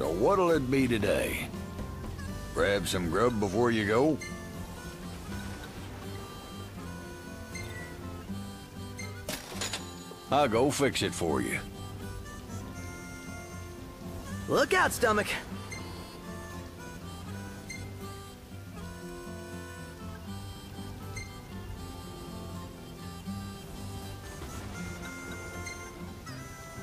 So what'll it be today? Grab some grub before you go? I'll go fix it for you. Look out, stomach.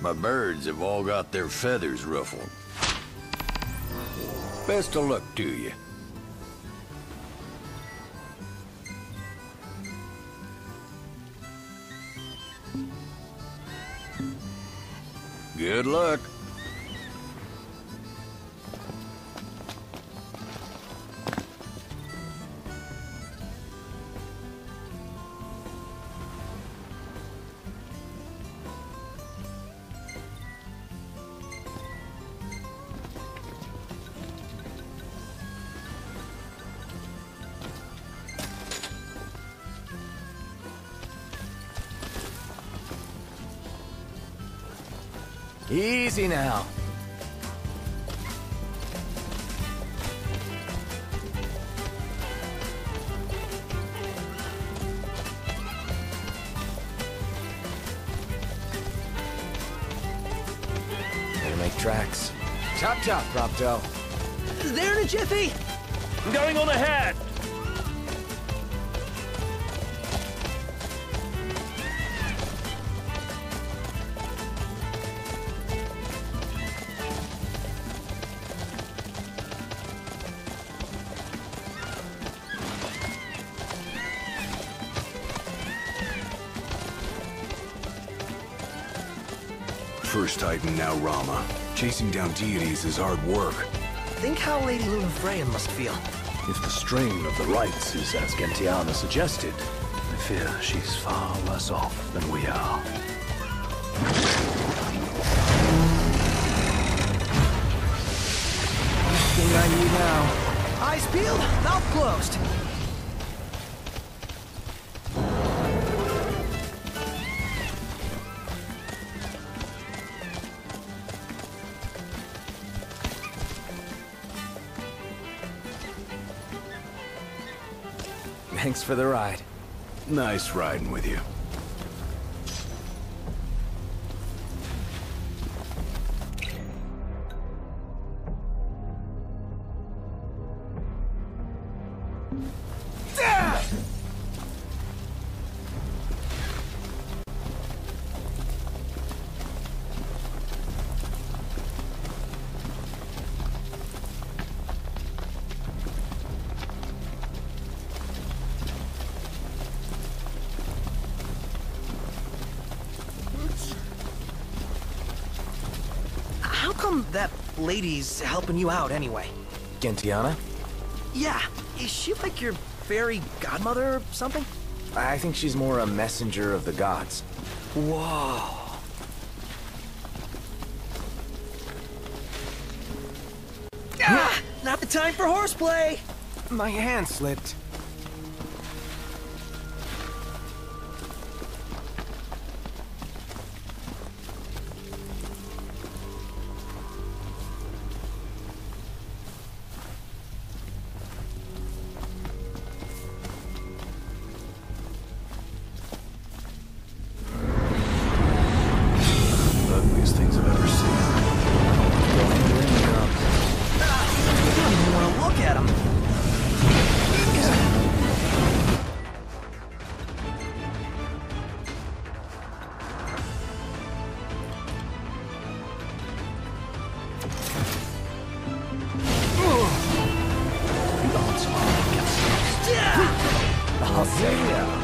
My birds have all got their feathers ruffled. Best of luck to you. Good luck. Easy now. Better make tracks. Chop chop, Prompto. There in a jiffy! I'm going on ahead! First Titan, now Ramuh. Chasing down deities is hard work. Think how Lady Lunafreya must feel. If the strain of the rites is as Gentiana suggested, I fear she's far worse off than we are. Thing on you now. Eyes peeled, mouth closed. Thanks for the ride. Nice riding with you. Come that lady's helping you out anyway? Gentiana? Yeah, is she like your fairy godmother or something? I think she's more a messenger of the gods. Whoa. Ah, not the time for horseplay! My hand slipped. I'll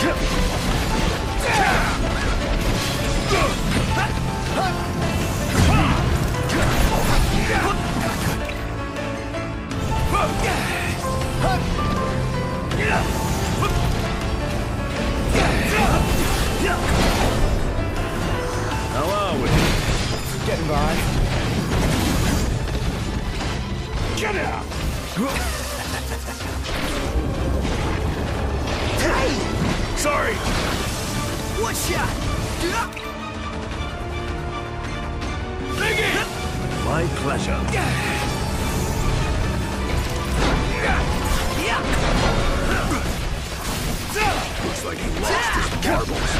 we My pleasure. Looks like he lost his marbles.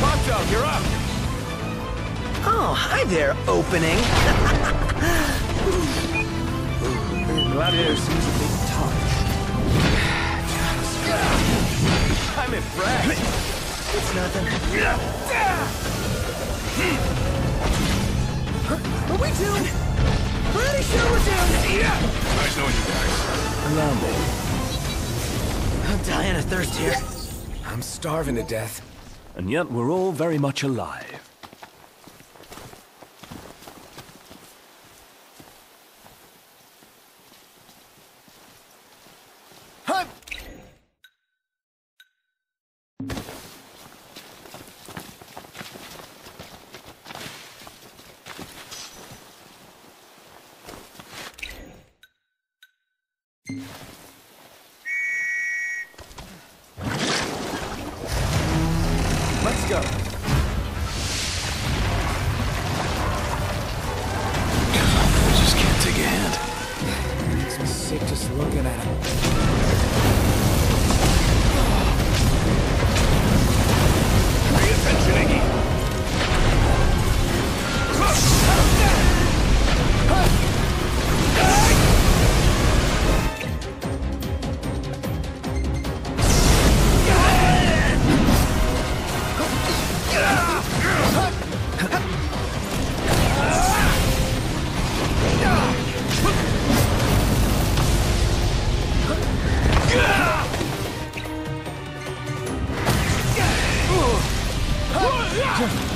Poncho, you're up! Oh, hi there, opening. Gladiator seems a bit touched. I'm impressed. It's nothing. Are we doomed? Pretty sure we're doomed. Nice knowing you guys. Allow me. I'm dying of thirst here. I'm starving to death. And yet we're all very much alive. Let's go. I just can't take a hand. Makes me sick just looking at him. Huh.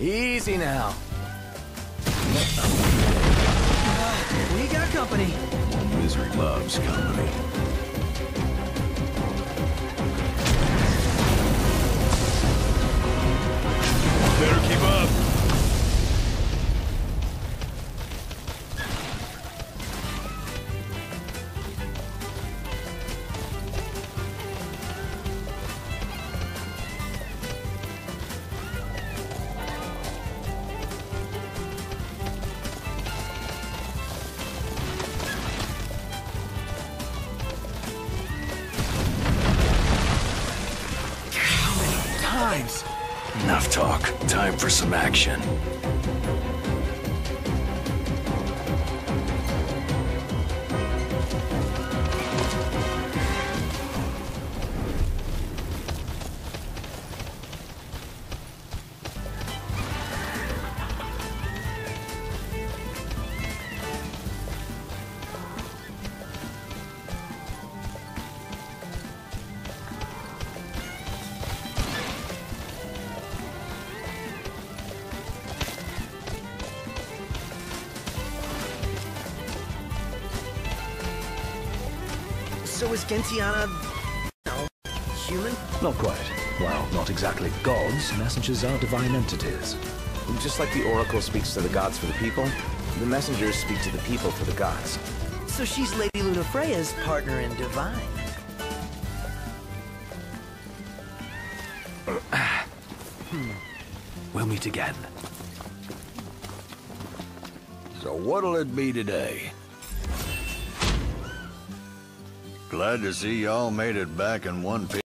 Easy now. We got company. Misery loves company. Time for some action. So is Gentiana... no, human? Not quite. Well, not exactly gods. Messengers are divine entities. Just like the Oracle speaks to the gods for the people, the messengers speak to the people for the gods. So she's Lady Lunafreya's partner in Divine. Hmm. We'll meet again. So what'll it be today? Glad to see y'all made it back in one piece.